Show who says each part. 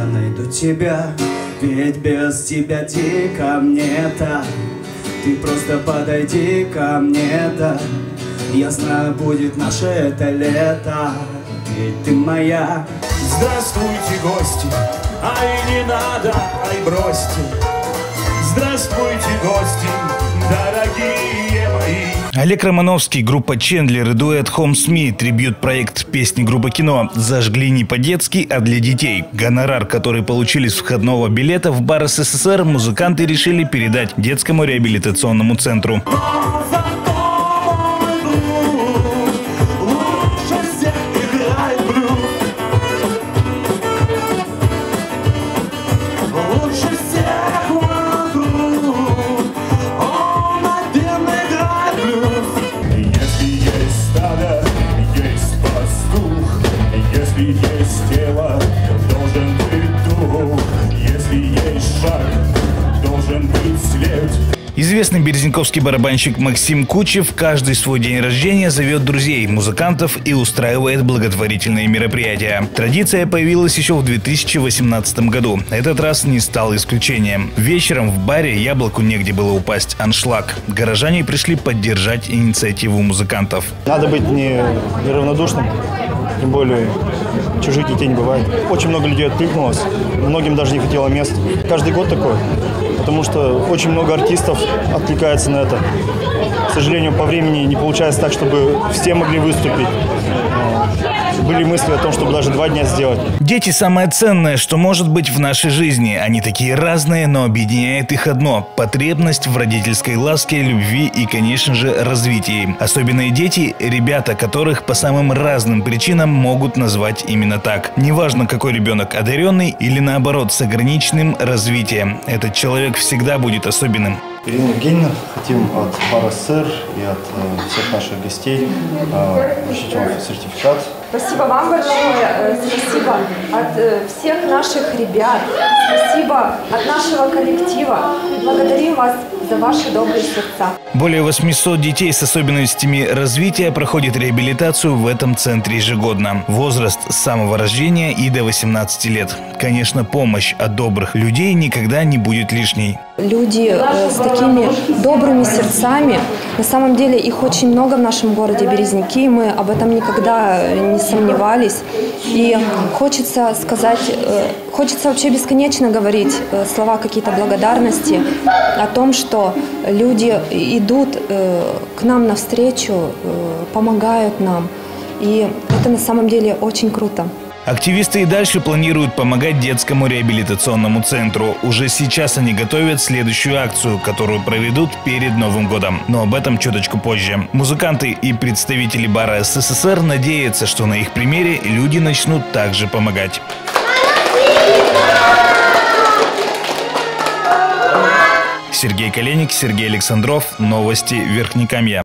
Speaker 1: Я найду тебя, ведь без тебя дико мне так Ты просто подойди ко мне, да. Я знаю, будет наше это лето. Ведь ты моя.
Speaker 2: Здравствуйте, гости, ай не надо, ай бросьте. Здравствуйте, гости,
Speaker 3: Олег Романовский, группа Чендлер и дуэт Home Me, трибют-проект песни группы кино «Зажгли не по-детски, а для детей». Гонорар, который получили с входного билета в бар СССР, музыканты решили передать детскому реабилитационному центру.
Speaker 2: Если есть тело, должен быть дух Если есть шаг, должен быть след
Speaker 3: Известный березняковский барабанщик Максим Кучев каждый свой день рождения зовет друзей, музыкантов и устраивает благотворительные мероприятия. Традиция появилась еще в 2018 году. Этот раз не стал исключением. Вечером в баре яблоку негде было упасть. Аншлаг. Горожане пришли поддержать инициативу музыкантов.
Speaker 4: Надо быть не, неравнодушным, тем более чужих детей не бывает. Очень много людей откликнулось, многим даже не хватило мест. Каждый год такой, потому что очень много артистов откликается на это. К сожалению, по времени не получается так, чтобы все могли выступить. Были мысли о том, чтобы даже два дня сделать.
Speaker 3: Дети – самое ценное, что может быть в нашей жизни. Они такие разные, но объединяет их одно – потребность в родительской ласке, любви и, конечно же, развитии. Особенные дети – ребята, которых по самым разным причинам могут назвать именно так. Неважно, какой ребенок – одаренный или, наоборот, с ограниченным развитием. Этот человек всегда будет особенным.
Speaker 4: Ирина Евгеньевна, хотим от пара СССР и от э, всех наших гостей э, вручить вам сертификат
Speaker 5: Спасибо вам большое, э, от э, всех наших ребят, спасибо от нашего коллектива. Благодарим вас за ваши добрые сердца.
Speaker 3: Более 800 детей с особенностями развития проходит реабилитацию в этом центре ежегодно. Возраст с самого рождения и до 18 лет. Конечно, помощь от добрых людей никогда не будет лишней.
Speaker 5: Люди э, с такими добрыми сердцами, на самом деле их очень много в нашем городе Березники, мы об этом никогда не сомневались. И хочется сказать, э, хочется вообще бесконечно говорить э, слова какие-то благодарности о том, что люди идут э, к нам навстречу, помогают нам. И это на самом деле очень круто.
Speaker 3: Активисты и дальше планируют помогать детскому реабилитационному центру. Уже сейчас они готовят следующую акцию, которую проведут перед Новым годом. Но об этом чуточку позже. Музыканты и представители бара СССР надеются, что на их примере люди начнут также помогать. Сергей Коленик, Сергей Александров. Новости Верхнекамья.